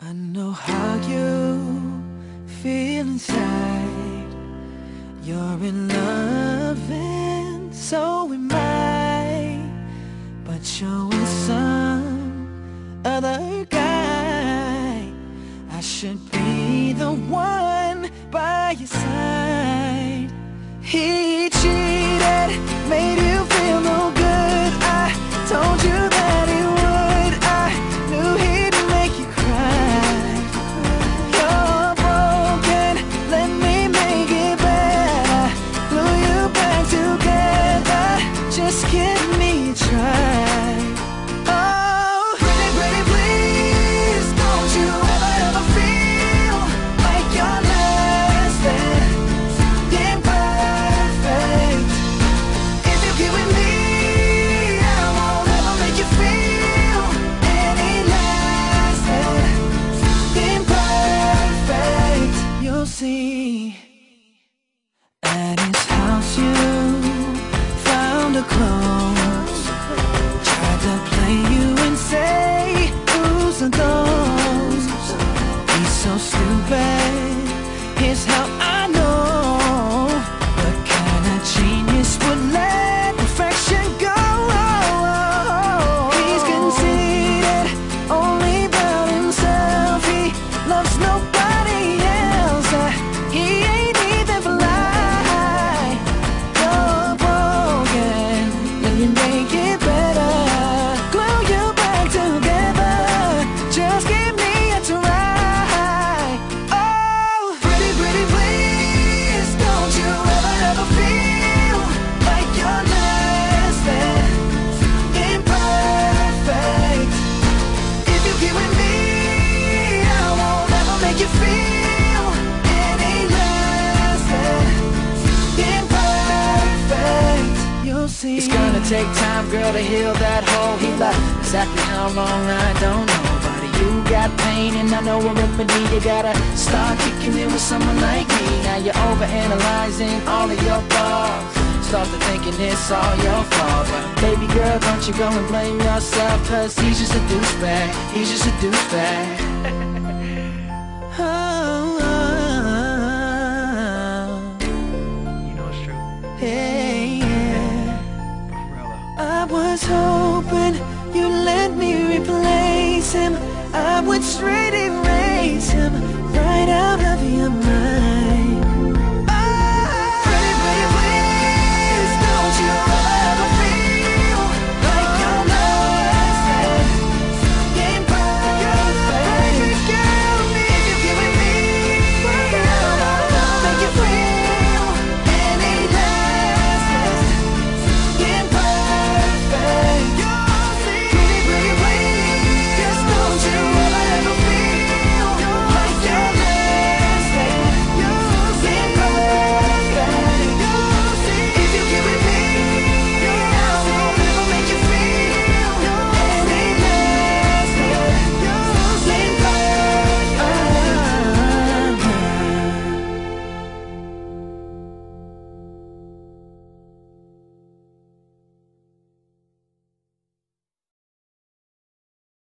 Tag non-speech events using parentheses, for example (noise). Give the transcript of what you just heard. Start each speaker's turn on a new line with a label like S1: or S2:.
S1: I know how you feel inside. You're in love and so am I. But you're with some other guy. I should be the one by your side. At his house, you found a clothes. Tried to play you and say, Who's are those? He's so stupid. Me
S2: gonna take time, girl, to heal that hole. Heal up exactly how long, I don't know. But you got pain, and I know a remedy. You gotta start kicking it with someone like me. Now you're overanalyzing all of your flaws. Start to thinking it's all your fault. But baby girl, don't you go and blame yourself, cause he's just a douchebag. He's just a douchebag. (laughs)
S1: was hoping you'd let me replace him. I went straight in